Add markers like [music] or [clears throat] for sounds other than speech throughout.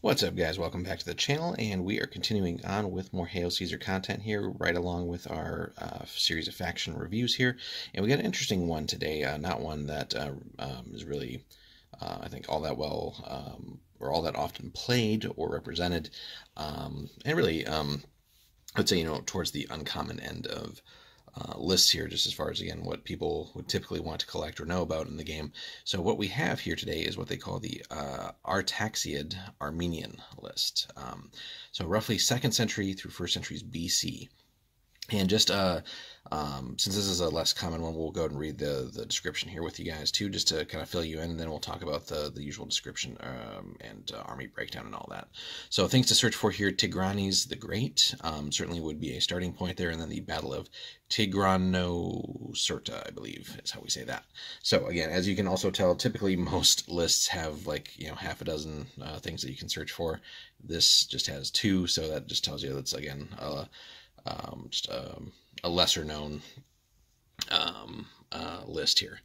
What's up guys, welcome back to the channel and we are continuing on with more Hail Caesar content here right along with our uh, series of faction reviews here. And we got an interesting one today, uh, not one that uh, um, is really uh, I think all that well um, or all that often played or represented. Um, and really um, I'd say you know towards the uncommon end of uh, lists here, just as far as, again, what people would typically want to collect or know about in the game. So what we have here today is what they call the uh, Artaxiad Armenian list. Um, so roughly 2nd century through 1st centuries BC. And just uh, um, since this is a less common one, we'll go and read the, the description here with you guys too, just to kind of fill you in, and then we'll talk about the, the usual description um, and uh, army breakdown and all that. So things to search for here, Tigranes the Great um, certainly would be a starting point there, and then the Battle of Tigranocerta, I believe is how we say that. So again, as you can also tell, typically [laughs] most lists have like, you know, half a dozen uh, things that you can search for. This just has two, so that just tells you that's, again, uh, um, just um, a lesser known um, uh, list here.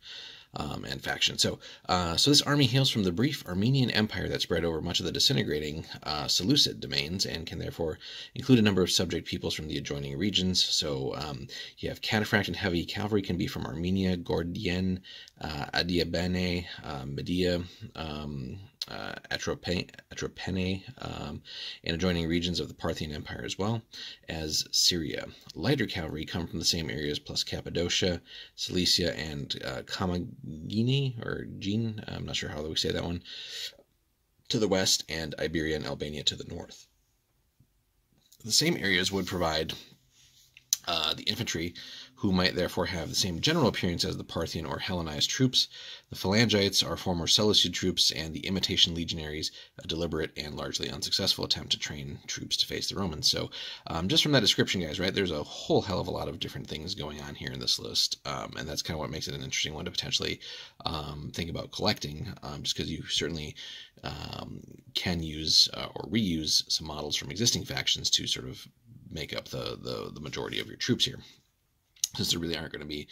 Um, and faction. So, uh, so this army hails from the brief Armenian Empire that spread over much of the disintegrating uh, Seleucid domains and can therefore include a number of subject peoples from the adjoining regions. So um, you have cataphract and heavy cavalry can be from Armenia, Gordyene, uh, Adiabene, uh, Media, um, uh, Atropene, um, and adjoining regions of the Parthian Empire as well as Syria. Lighter cavalry come from the same areas plus Cappadocia, Cilicia, and uh, Commagene, or Gene, I'm not sure how we say that one, to the west, and Iberia and Albania to the north. The same areas would provide uh, the infantry who might therefore have the same general appearance as the Parthian or Hellenized troops. The Phalangites are former Seleucid troops, and the imitation legionaries, a deliberate and largely unsuccessful attempt to train troops to face the Romans. So, um, just from that description, guys, right, there's a whole hell of a lot of different things going on here in this list, um, and that's kind of what makes it an interesting one to potentially um, think about collecting, um, just because you certainly um, can use uh, or reuse some models from existing factions to sort of make up the, the, the majority of your troops here since there really aren't going to be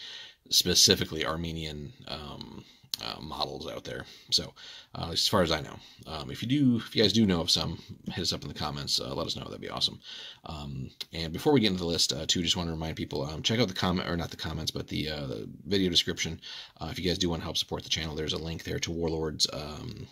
specifically Armenian um, uh, models out there. So, uh, as far as I know, um, if you do, if you guys do know of some, hit us up in the comments. Uh, let us know. That'd be awesome. Um, and before we get into the list, uh, too, just want to remind people um, check out the comment or not the comments, but the, uh, the video description. Uh, if you guys do want to help support the channel, there's a link there to Warlord's um,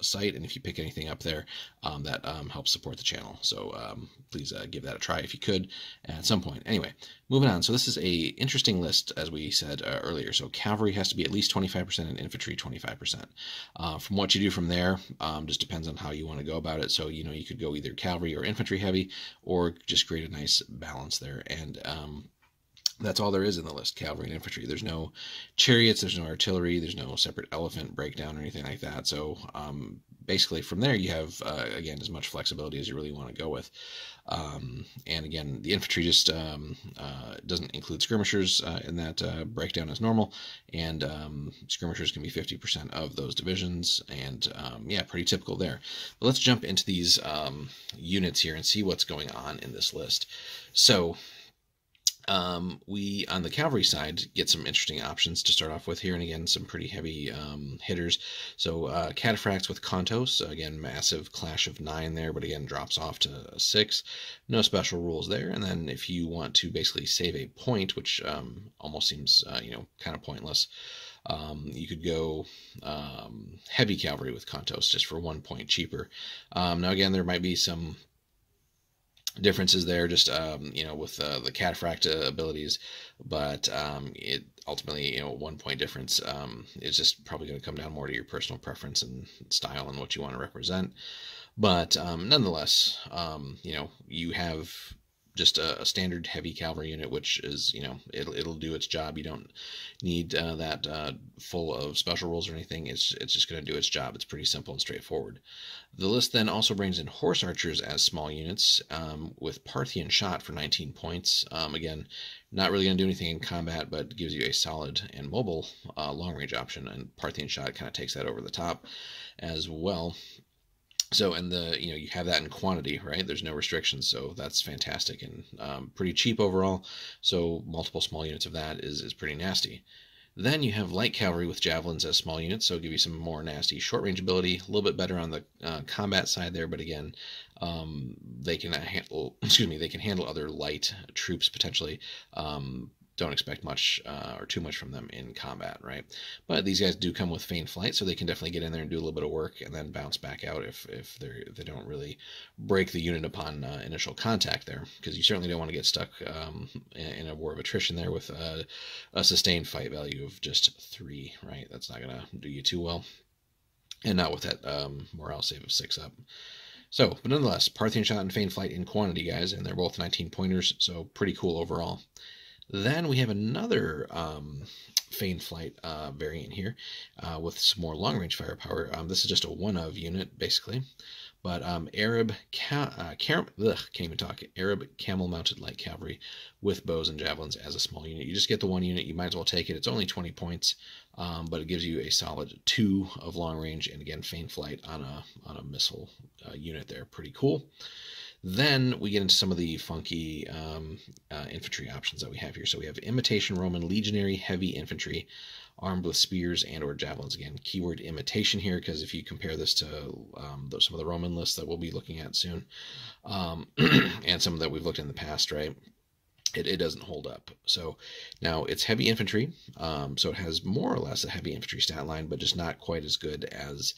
site, and if you pick anything up there, um, that um, helps support the channel. So please give that a try if you could at some point. Anyway, moving on. So this is a interesting list, as we said earlier. So cavalry has to be at least 25% and infantry 25%. Uh, from what you do from there, um, just depends on how you want to go about it. So, you know, you could go either cavalry or infantry heavy, or just create a nice balance there. And um, that's all there is in the list cavalry and infantry. There's no chariots there's no artillery there's no separate elephant breakdown or anything like that. So um, basically from there you have uh, again as much flexibility as you really want to go with. Um, and again the infantry just um, uh, doesn't include skirmishers uh, in that uh, breakdown as normal. And um, skirmishers can be 50% of those divisions. And um, yeah pretty typical there. But let's jump into these um, units here and see what's going on in this list. So um, we, on the cavalry side, get some interesting options to start off with here, and again, some pretty heavy um, hitters. So, uh, Cataphracts with Kontos, again, massive clash of nine there, but again, drops off to six. No special rules there. And then if you want to basically save a point, which um, almost seems, uh, you know, kind of pointless, um, you could go um, heavy cavalry with Kontos just for one point cheaper. Um, now, again, there might be some differences there, just um, you know, with uh, the cataphract abilities, but um, it ultimately, you know, one point difference um, is just probably going to come down more to your personal preference and style and what you want to represent. But um, nonetheless, um, you know, you have just a, a, standard heavy cavalry unit, which is, you know, it'll, it'll do its job. You don't need uh, that uh, full of special rules or anything. It's, it's just going to do its job. It's pretty simple and straightforward. The list then also brings in horse archers as small units um, with Parthian shot for 19 points. Um, again, not really going to do anything in combat, but gives you a solid and mobile uh, long range option. And Parthian shot kind of takes that over the top as well. So, and the, you know, you have that in quantity, right? There's no restrictions. So that's fantastic and um, pretty cheap overall. So multiple small units of that is, is pretty nasty. Then you have light cavalry with javelins as small units, so give you some more nasty short range ability. A little bit better on the uh, combat side there, but again, um, they can handle. [laughs] Excuse me, they can handle other light troops potentially. Um, don't expect much uh, or too much from them in combat, right? But these guys do come with feigned flight, so they can definitely get in there and do a little bit of work and then bounce back out if if they they don't really break the unit upon uh, initial contact there, because you certainly don't want to get stuck um, in, a war of attrition there with uh, a sustained fight value of just three, right? That's not gonna do you too well, and not with that um, morale save of six up. So, but nonetheless, Parthian shot and feigned flight in quantity, guys, and they're both 19 pointers, so pretty cool overall. Then we have another um, Flight uh, variant here uh, with some more long range firepower. Um, this is just a one of unit, basically. But um, Arab ca- uh, ugh, can't even talk. Arab camel mounted light cavalry with bows and javelins as a small unit. You just get the one unit. You might as well take it. It's only 20 points, um, but it gives you a solid two of long range and again feigned flight on a on a missile uh, unit there. Pretty cool. Then we get into some of the funky um, uh, infantry options that we have here. So we have imitation Roman legionary heavy infantry armed with spears and or javelins. Again, keyword imitation here because if you compare this to um, some of the Roman lists that we'll be looking at soon, um, [clears throat] and some that we've looked in the past, right? It, it doesn't hold up. So now it's heavy infantry, um, so it has more or less a heavy infantry stat line, but just not quite as good as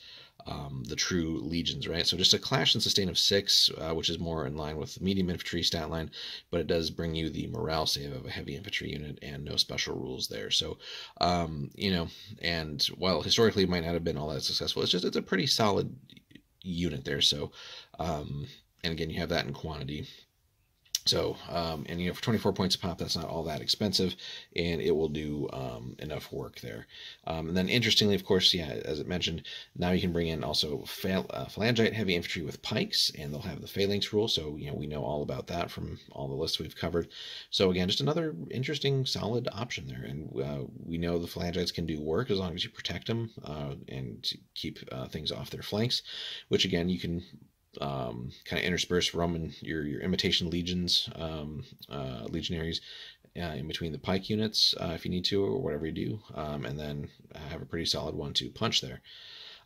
um, the true legions, right? So just a clash and sustain of six, uh, which is more in line with the medium infantry stat line, but it does bring you the morale save of a heavy infantry unit and no special rules there. So, um, you know, and while historically it might not have been all that successful, it's just it's a pretty solid unit there. So, um, and again, you have that in quantity. So, um, and you know, for 24 points a pop, that's not all that expensive, and it will do um, enough work there. Um, and then, interestingly, of course, yeah, as it mentioned, now you can bring in also phal- uh, phalangite heavy infantry with pikes, and they'll have the phalanx rule. So, you know, we know all about that from all the lists we've covered. So, again, just another interesting, solid option there. And uh, we know the phalangites can do work as long as you protect them uh, and keep uh, things off their flanks, which again, you can um, kind of interspersed Roman your your imitation legions, um, uh, legionaries uh, in between the pike units uh, if you need to, or whatever you do, um, and then have a pretty solid one-two punch there.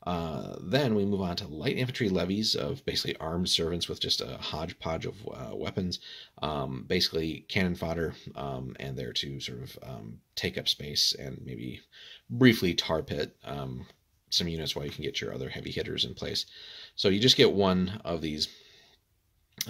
Uh, then we move on to light infantry levies of basically armed servants with just a hodgepodge of uh, weapons, um, basically cannon fodder, um, and there to sort of um, take up space and maybe briefly tar pit um, some units while you can get your other heavy hitters in place. So you just get one of these.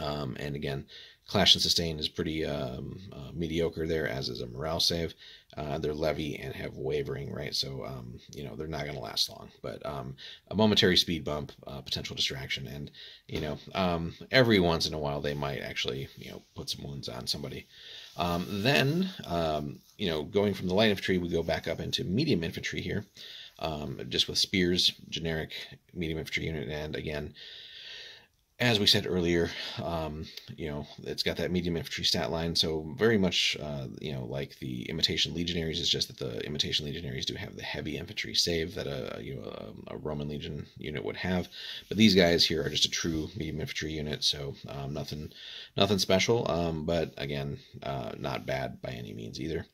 Um, and again, Clash and Sustain is pretty um, uh, mediocre there, as is a morale save. Uh, they're levy and have wavering, right? So, um, you know, they're not going to last long. But um, a momentary speed bump, uh, potential distraction, and, you know, um, every once in a while they might actually, you know, put some wounds on somebody. Um, then, um, you know, going from the light infantry, we go back up into medium infantry here um, just with spears, generic medium infantry unit, and again, as we said earlier, um, you know, it's got that medium infantry stat line, so very much, uh, you know, like the imitation legionaries. It's just that the imitation legionaries do have the heavy infantry save that a you know a, a Roman legion unit would have, but these guys here are just a true medium infantry unit, so um, nothing, nothing special. Um, but again, uh, not bad by any means either.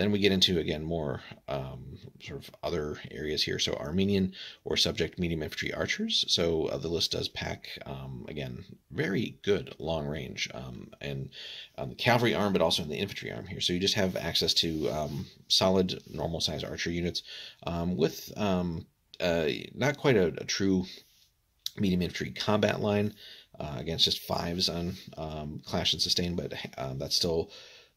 Then we get into, again, more um, sort of other areas here. So Armenian or subject medium infantry archers. So uh, the list does pack, um, again, very good long range um, and the cavalry arm, but also in the infantry arm here. So you just have access to um, solid normal size archer units um, with um, uh, not quite a, a, true medium infantry combat line. Uh, against just fives on clash and sustain, but uh, that's still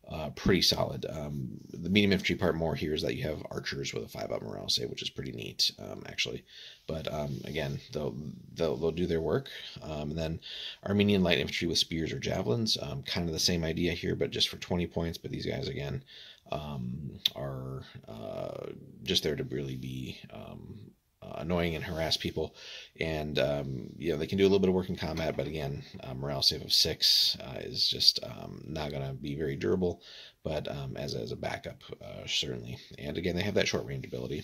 uh, pretty solid. Um, the medium infantry part more here is that you have archers with a five up morale save, which is pretty neat, um, actually. But um, again, they'll, they'll they'll do their work. Um, and then Armenian light infantry with spears or javelins, um, kind of the same idea here, but just for 20 points. But these guys again um, are uh, just there to really be uh, annoying and harass people. And um, you know they can do a little bit of work in combat, but again, uh, morale save of six uh, is just um, not going to be very durable. But um, as as a backup, uh, certainly. And again, they have that short range ability.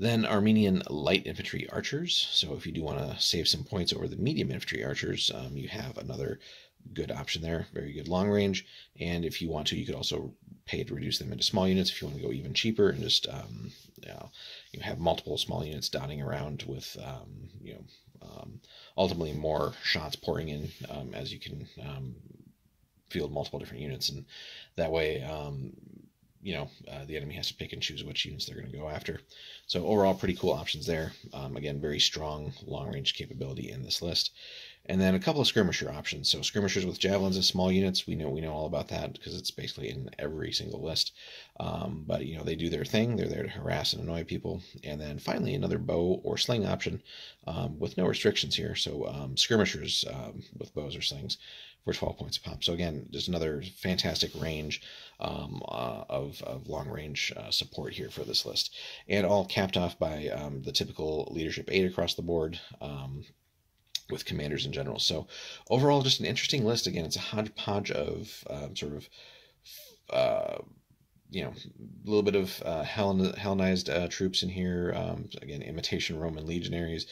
Then Armenian light infantry archers. So if you do want to save some points over the medium infantry archers, um, you have another good option there. Very good long range. And if you want to, you could also pay to reduce them into small units if you want to go even cheaper and just um, you, know, you have multiple small units dotting around with um, you know um, ultimately more shots pouring in um, as you can um, field multiple different units and that way um, you know uh, the enemy has to pick and choose which units they're going to go after so overall pretty cool options there again very strong long range capability in this list and then a couple of skirmisher options. So skirmishers with javelins and small units, we know we know all about that because it's basically in every single list. Um, but you know they do their thing; they're there to harass and annoy people. And then finally another bow or sling option um, with no restrictions here. So um, skirmishers um, with bows or slings for 12 points a pop. So again, just another fantastic range um, uh, of, of long range uh, support here for this list, and all capped off by um, the typical leadership eight across the board. Um, with commanders in general. So overall, just an interesting list. Again, it's a hodgepodge of um, sort of, uh, you know, a little bit of uh, Hellenized uh, troops in here. Um, again, imitation Roman legionaries,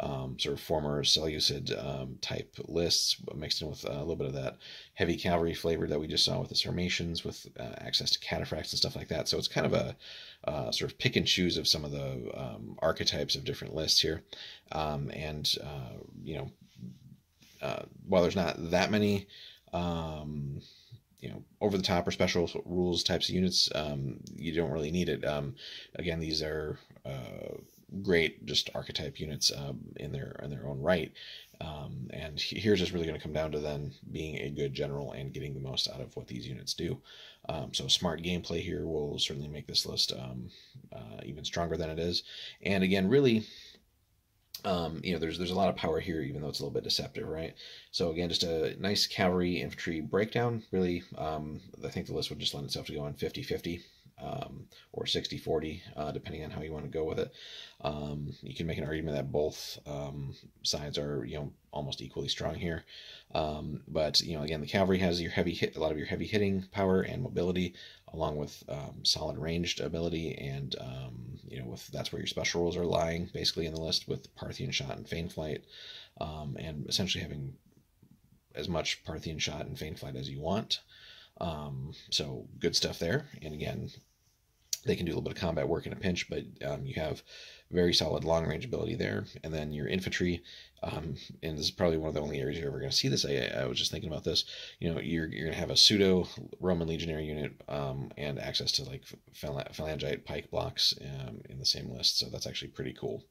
um, sort of former Seleucid um, type lists, mixed in with a little bit of that heavy cavalry flavor that we just saw with the Sarmatians, with uh, access to cataphracts and stuff like that. So it's kind of a uh, sort of pick and choose of some of the um, archetypes of different lists here. Um, and, uh, you know, uh, while there's not that many, um, you know, over the top or special rules types of units, um, you don't really need it. Um, again, these are uh, great just archetype units um, in their in their own right. Um, and here's just really going to come down to then being a good general and getting the most out of what these units do. Um, so smart gameplay here will certainly make this list um, uh, even stronger than it is. And again, really, um, you know, there's there's a lot of power here, even though it's a little bit deceptive, right? So again, just a nice cavalry infantry breakdown. Really, um, I think the list would just lend itself to going 50-50 um, or 60 40, uh, depending on how you want to go with it. Um, you can make an argument that both um, sides are, you know, almost equally strong here. Um, but, you know, again, the cavalry has your heavy hit, a lot of your heavy hitting power and mobility, along with um, solid ranged ability. And, um, you know, with that's where your special rules are lying basically in the list with Parthian shot and feign flight, and essentially having as much Parthian shot and feign flight as you want. Um, so good stuff there. And again, they can do a little bit of combat work in a pinch, but um, you have very solid long range ability there. And then your infantry, um, and this is probably one of the only areas you're ever going to see this. I, I, was just thinking about this. You know, you're, you're going to have a pseudo Roman legionary unit um, and access to like phalangite pike blocks um, in the same list. So that's actually pretty cool.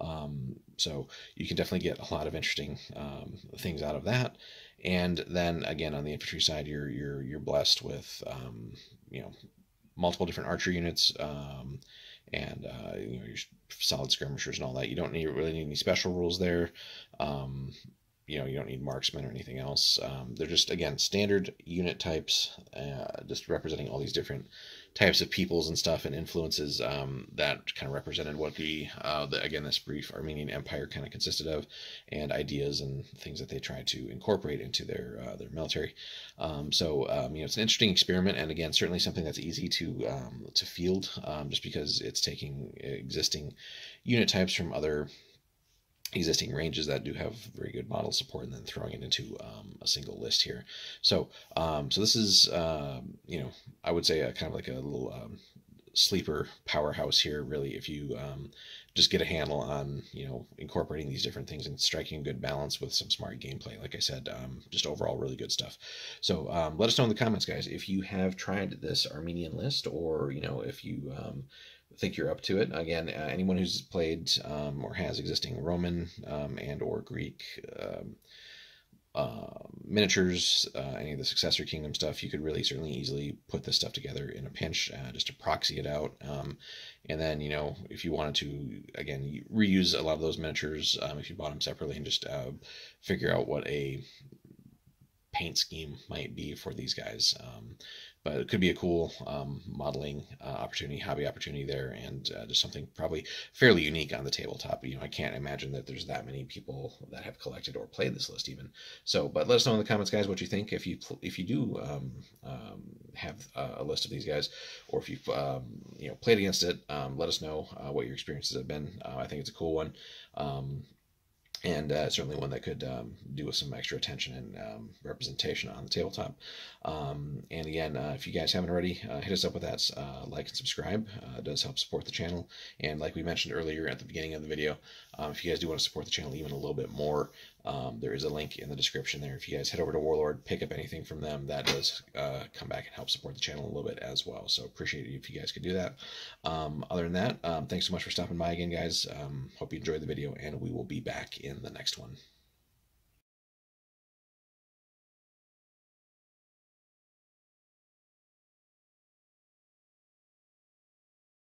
Um, so you can definitely get a lot of interesting um, things out of that. And then again, on the infantry side, you're you're you're blessed with you know multiple different archer units um, and uh, you know your solid skirmishers and all that. You don't need really need any special rules there. Um, you know you don't need marksmen or anything else. Um, they're just again standard unit types, uh, just representing all these different types of peoples and stuff and influences um, that kind of represented what the, uh, the, again this brief Armenian Empire kind of consisted of, and ideas and things that they tried to incorporate into their uh, their military. Um, so um, you know it's an interesting experiment, and again certainly something that's easy to um, to field, um, just because it's taking existing unit types from other existing ranges that do have very good model support and then throwing it into um, a single list here. So, um, so this is, um, you know, I would say a kind of like a little um, sleeper powerhouse here, really, if you um, just get a handle on, you know, incorporating these different things and striking a good balance with some smart gameplay. Like I said, um, just overall really good stuff. So let us know in the comments, guys, if you have tried this Armenian list or, you know, if you think you're up to it. Again, uh, anyone who's played um, or has existing Roman um, and or Greek um, uh, miniatures, uh, any of the successor kingdom stuff, you could really certainly easily put this stuff together in a pinch uh, just to proxy it out. Um, and then, you know, if you wanted to, again, reuse a lot of those miniatures um, if you bought them separately and just uh, figure out what a paint scheme might be for these guys. Um, but it could be a cool um, modeling uh, opportunity, hobby opportunity there, and uh, just something probably fairly unique on the tabletop. You know, I can't imagine that there's that many people that have collected or played this list even. So, but let us know in the comments, guys, what you think. If you if you do um, um, have a list of these guys, or if you've um, you know played against it, um, let us know uh, what your experiences have been. Uh, I think it's a cool one. And uh, certainly one that could um, do with some extra attention and um, representation on the tabletop. Um, and again, uh, if you guys haven't already, uh, hit us up with that uh, like and subscribe. Uh, it does help support the channel. And like we mentioned earlier at the beginning of the video, um, if you guys do want to support the channel even a little bit more, um, there is a link in the description there. If you guys head over to Warlord, pick up anything from them, that does uh, come back and help support the channel a little bit as well. So appreciate it if you guys could do that. Um, other than that, thanks so much for stopping by again, guys. hope you enjoyed the video, and we will be back in the next one.